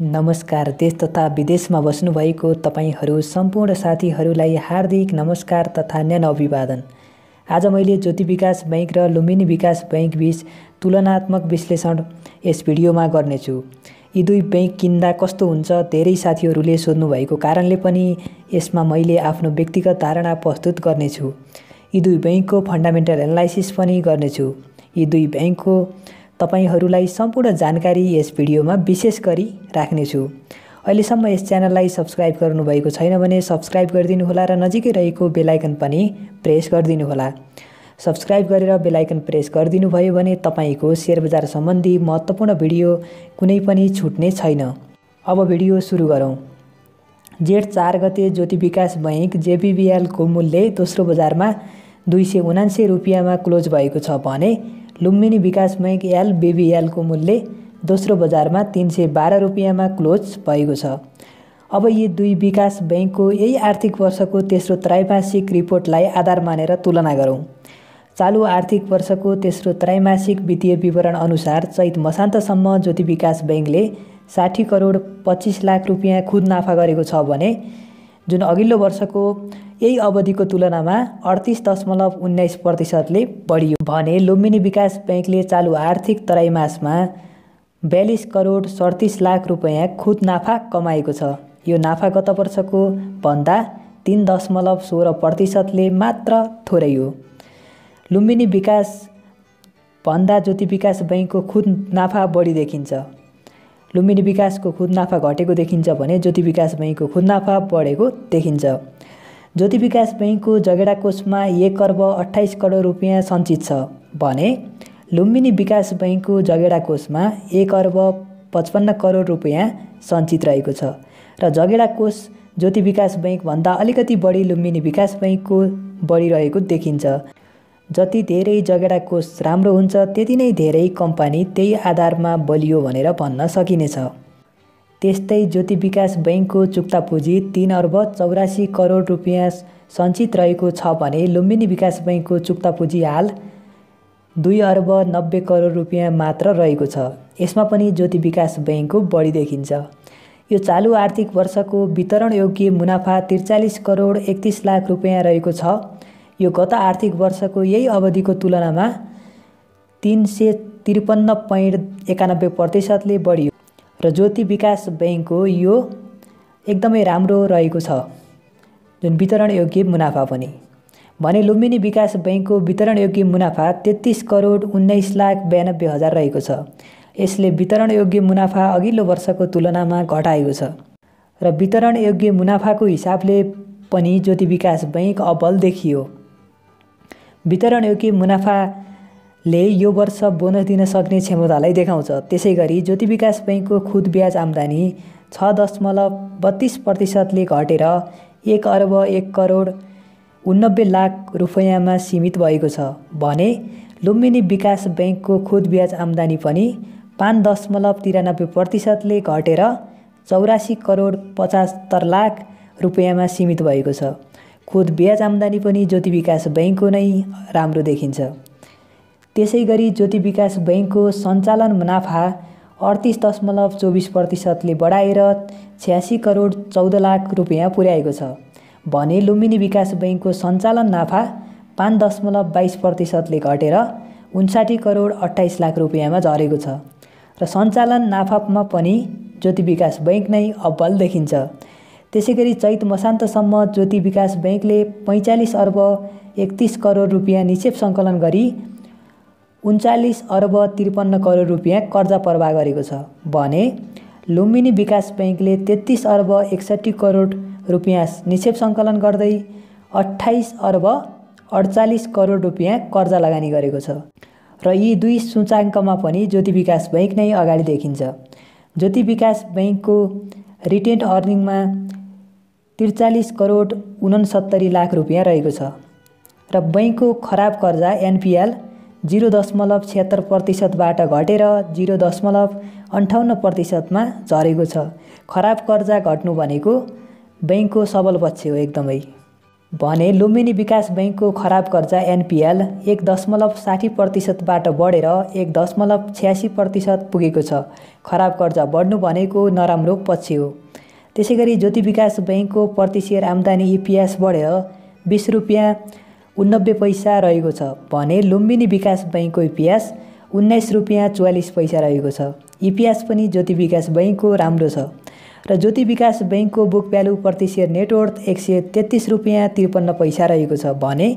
नमस्कार देश तथा विदेशमा बस्नुभएको तपाईँहरू सम्पूर्ण साथीहरूलाई हार्दिक नमस्कार तथा न्यानो अभिवादन। आज मैले ज्योति विकास बैङ्क र लुम्बिनी विकास बैङ्क बिच तुलनात्मक विश्लेषण यस भिडियोमा गर्नेछु। यी दुई बैङ्क किन्दा कस्तो हुन्छ धेरै साथीहरूले सोध्नुभएको कारणले पनि यसमा मैले आफ्नो व्यक्तिगत धारणा प्रस्तुत गर्नेछु। यी दुई बैङ्कको फन्डामेन्टल एनालाइसिस पनि गर्नेछु। यी दुई ब्याङ्कको तपाईँहरूलाई सम्पूर्ण जानकारी यस भिडियोमा विशेष गरी राख्नेछु। अहिलेसम्म यस च्यानललाई सब्सक्राइब गर्नुभएको छैन भने सब्सक्राइब गरिदिनुहोला र नजिकै रहेको बेलायकन पनि प्रेस गरिदिनुहोला। सब्सक्राइब गरेर बेलायकन प्रेस गरिदिनु भयो भने तपाईँको सेयर बजार सम्बन्धी महत्त्वपूर्ण भिडियो कुनै पनि छुट्ने छैन। अब भिडियो सुरु गरौँ। जेठ चार गते ज्योति विकास बैङ्क जेबिबिएलको मूल्य दोस्रो बजारमा दुई सय उनान्सय रुपियाँमा क्लोज भएको छ भने लुम्बिनी विकास बैङ्क एलबिबिएलको मूल्य दोस्रो बजारमा तिन सय बाह्र रुपियाँमा क्लोज भएको छ। अब यी दुई विकास बैङ्कको यही आर्थिक वर्षको तेस्रो त्रैमासिक रिपोर्टलाई आधार मानेर तुलना गरौँ। चालु आर्थिक वर्षको तेस्रो त्रैमासिक वित्तीय विवरण अनुसार चैत मसान्तसम्म ज्योति विकास बैङ्कले साठी करोड पच्चिस लाख रुपियाँ खुद नाफा गरेको छ भने जुन अघिल्लो वर्षको यही अवधिको तुलनामा अडतिस दशमलव उन्नाइस प्रतिशतले बढियो भने लुम्बिनी विकास ब्याङ्कले चालु आर्थिक त्रैमासमा बयालिस करोड सडतिस लाख रुपियाँ खुद नाफा कमाएको छ। यो नाफा गत वर्षको भन्दा तिन दशमलव सोह्र प्रतिशतले मात्र थोरै हो। लुम्बिनी विकास भन्दा ज्योति विकास बैङ्कको खुद नाफा बढी देखिन्छ। लुम्बिनी विकासको खुद नाफा घटेको देखिन्छ भने ज्योति विकास बैङ्कको खुद नाफा बढेको देखिन्छ। ज्योति विकास बैङ्कको जगेडा कोषमा एक अर्ब अठाइस करोड रुपियाँ सञ्चित छ भने लुम्बिनी विकास बैङ्कको जगेडा कोषमा एक अर्ब पचपन्न करोड रुपियाँ सञ्चित रहेको छ र जगेडा कोष ज्योति विकास बैङ्कभन्दा अलिकति बढी लुम्बिनी विकास बैङ्कको बढिरहेको देखिन्छ। जति धेरै जगेडा कोष राम्रो हुन्छ त्यति नै धेरै कम्पनी त्यही आधारमा बलियो भनेर भन्न सकिनेछ। त्यस्तै ज्योति विकास बैङ्कको चुक्ता पुँजी तिन अर्ब चौरासी करोड रुपियाँ सञ्चित रहेको छ भने लुम्बिनी विकास बैङ्कको चुक्ता पुँजी हाल दुई अर्ब नब्बे करोड रुपियाँ मात्र रहेको छ। यसमा पनि ज्योति विकास बैङ्कको बढी देखिन्छ। यो चालु आर्थिक वर्षको वितरण योग्य मुनाफा त्रिचालिस करोड एकतिस लाख रुपियाँ रहेको छ। यो गत आर्थिक वर्षको यही अवधिको तुलनामा तिन सय त्रिपन्न पोइन्ट एकानब्बे प्रतिशतले बढियो। र ज्योति विकास ब्याङ्कको यो एकदमै राम्रो रहेको छ। जुन वितरण योग्य मुनाफा पनि। भने लुम्बिनी विकास ब्याङ्कको वितरण योग्य मुनाफा तेत्तिस करोड उन्नाइस लाख बयानब्बे हजार रहेको छ। यसले वितरण योग्य मुनाफा अघिल्लो वर्षको तुलनामा घटाएको छ। र वितरण योग्य मुनाफाको हिसाबले पनि ज्योति विकास बैङ्क अब्बल देखियो। वितरण योग्य मुनाफाले यो वर्ष बोनस दिन सक्ने क्षमतालाई देखाउँछ। त्यसै गरी ज्योति विकास बैङ्कको खुद ब्याज आम्दानी छ दशमलव बत्तिस प्रतिशतले घटेर एक अर्ब एक करोड उन्नब्बे लाख रुपियाँमा सीमित भएको छ भने लुम्बिनी विकास बैङ्कको खुद ब्याज आम्दानी पनि पाँच दशमलव तिरानब्बे प्रतिशतले घटेर चौरासी करोड पचहत्तर लाख रुपियाँमा सीमित भएको छ। खुद ब्याज आम्दानी पनि ज्योति विकास बैङ्कको नै राम्रो देखिन्छ। त्यसै गरी ज्योति विकास बैङ्कको सञ्चालन मुनाफा अडतिस दशमलव चौबिस प्रतिशतले बढाएर छ्यासी करोड चौध लाख रुपियाँ पुर्याएको छ। भने लुम्बिनी विकास बैङ्कको सञ्चालन नाफा पाँच दशमलव बाइस प्रतिशतले घटेर उन्साठी करोड अठाइस लाख रुपियाँमा झरेको छ र सञ्चालन नाफामा पनि ज्योति विकास बैङ्क नै अब्बल देखिन्छ। त्यसै गरी चैत मसान्तसम्म ज्योति विकास बैङ्कले पैँचालिस अर्ब एकतिस करोड रुपियाँ निक्षेप सङ्कलन गरी उन्चालिस अर्ब त्रिपन्न करोड रुपियाँ कर्जा प्रवाह गरेको छ भने लुम्बिनी विकास बैङ्कले तेत्तिस अर्ब एकसट्ठी करोड रुपियाँ निक्षेप सङ्कलन गर्दै अठाइस अर्ब अडचालिस करोड रुपियाँ कर्जा लगानी गरेको छ र यी दुई सूचाङ्कमा पनि ज्योति विकास बैङ्क नै अगाडि देखिन्छ। ज्योति विकास बैङ्कको रिटेन्ड अर्निङमा त्रिचालिस करोड उनसत्तरी लाख रुपियाँ रहेको छ र बैङ्कको खराब कर्जा एनपिएल जिरो दशमलव छत्तर प्रतिशतबाट घटेर जिरो दशमलव अन्ठाउन्न प्रतिशतमा झरेको छ। खराब कर्जा घट्नु भनेको बैङ्कको सबल पक्ष हो एकदमै। भने लुम्बिनी विकास बैङ्कको खराब कर्जा एनपिएल एक दशमलव साठी प्रतिशतबाट बढेर एक दशमलव छ्यासी प्रतिशत पुगेको छ। खराब कर्जा बढ्नु भनेको नराम्रो पक्ष हो। त्यसै गरी ज्योति विकास बैङ्कको प्रति सेयर आम्दानी इपिएस बढेर बिस रुपियाँ उन्नब्बे पैसा रहेको छ भने लुम्बिनी विकास बैङ्कको इपिएस उन्नाइस रुपियाँ चौवालिस पैसा रहेको छ। इपिएस पनि ज्योति विकास बैङ्कको राम्रो छ। र ज्योति विकास बैङ्कको बुक भ्यालु प्रति सेयर नेटवर्थ एक सय तेत्तिस रुपियाँ त्रिपन्न पैसा रहेको छ भने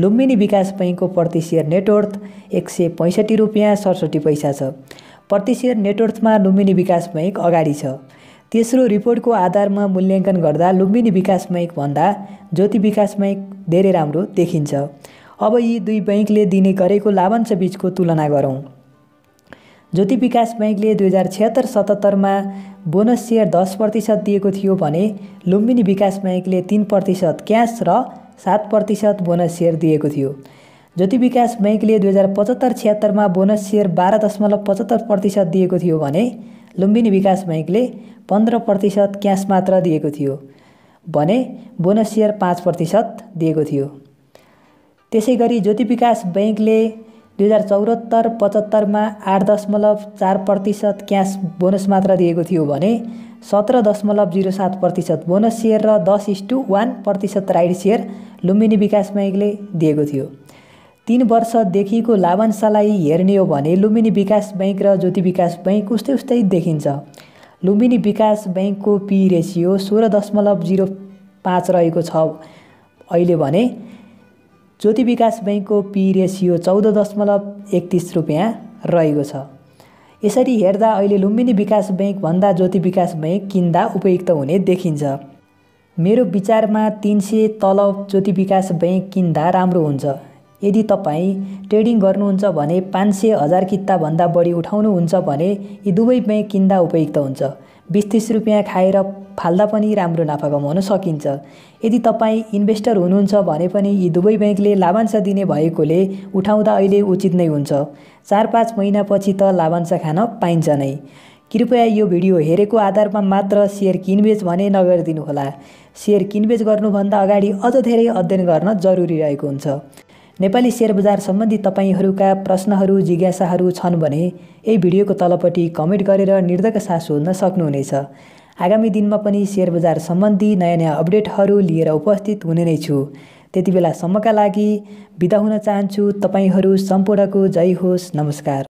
लुम्बिनी विकास बैङ्कको प्रति सेयर नेटवर्थ एक सय पैँसठी रुपियाँ सडसठी पैसा छ। प्रति सेयर नेटवर्थमा लुम्बिनी विकास बैङ्क अगाडि छ। तेस्रो रिपोर्टको आधारमा मूल्याङ्कन गर्दा लुम्बिनी विकास बैङ्कभन्दा ज्योति विकास बैङ्क धेरै राम्रो देखिन्छ। अब यी दुई बैङ्कले दिने गरेको लाभांश बिचको तुलना गरौँ। ज्योति विकास बैङ्कले दुई हजार छत्तर सतहत्तरमा बोनस सेयर दस प्रतिशत दिएको थियो भने लुम्बिनी विकास ब्याङ्कले तिन प्रतिशत क्यास र सात प्रतिशत बोनस सेयर दिएको थियो। ज्योति विकास ब्याङ्कले दुई हजार पचहत्तर छिहत्तरमा बोनस सेयर बाह्र दशमलव पचहत्तर प्रतिशत दिएको थियो भने लुम्बिनी विकास ब्याङ्कले पन्ध्र प्रतिशत क्यास मात्र दिएको थियो भने बोनस सेयर पाँच प्रतिशत दिएको थियो। त्यसै गरी ज्योति विकास ब्याङ्कले दुई हजार चौहत्तर पचहत्तरमा आठ दशमलव चार प्रतिशत क्यास बोनस मात्र दिएको थियो भने सत्र दशमलव जिरो सात प्रतिशत बोनस सेयर र दस इस्टु वान प्रतिशत राइड सेयर लुम्बिनी विकास ब्याङ्कले दिएको थियो। तिन वर्षदेखिको लाभांशलाई हेर्ने हो भने लुम्बिनी विकास ब्याङ्क र ज्योति विकास ब्याङ्क उस्तै उस्तै देखिन्छ। लुम्बिनी विकास ब्याङ्कको पी रेसियो सोह्र दशमलव जिरो पाँच रहेको छ। अहिले भने ज्योति विकास बैङ्कको पी रेसियो चौध दशमलव एकतिस रुपियाँ रहेको छ। यसरी हेर्दा अहिले लुम्बिनी विकास बैङ्कभन्दा ज्योति विकास बैङ्क किन्दा उपयुक्त हुने देखिन्छ। मेरो विचारमा तिन सय तलब ज्योति विकास बैङ्क किन्दा राम्रो हुन्छ। यदि तपाईँ ट्रेडिङ गर्नुहुन्छ भने पाँच सय हजार किताभन्दा बढी उठाउनुहुन्छ भने यी दुवै ब्याङ्क किन्दा उपयुक्त हुन्छ। बिस तिस रुपियाँ खाएर फाल्दा पनि राम्रो नाफा कमाउन सकिन्छ। यदि तपाईँ इन्भेस्टर हुनुहुन्छ भने पनि यी दुवै ब्याङ्कले लाभांश दिने भएकोले उठाउँदा अहिले उचित नै हुन्छ। चार पाँच महिनापछि त लाभांश खान पाइन्छ नै। कृपया यो भिडियो हेरेको आधारमा मात्र सेयर किनबेच भने नगरिदिनुहोला। सेयर किनबेच गर्नुभन्दा अगाडि अझ धेरै अध्ययन गर्न जरुरी रहेको हुन्छ। नेपाली सेयर बजार सम्बन्धी तपाईँहरूका प्रश्नहरू जिज्ञासाहरू छन् भने यही भिडियोको तलपट्टि कमेन्ट गरेर निर्धक साथ सोध्न सक्नुहुनेछ। आगामी दिनमा पनि सेयर बजार सम्बन्धी नयाँ नयाँ अपडेटहरू लिएर उपस्थित हुने नै छु। त्यति बेलासम्मका लागि बिदा हुन चाहन्छु। तपाईँहरू सम्पूर्णको जय होस्। नमस्कार।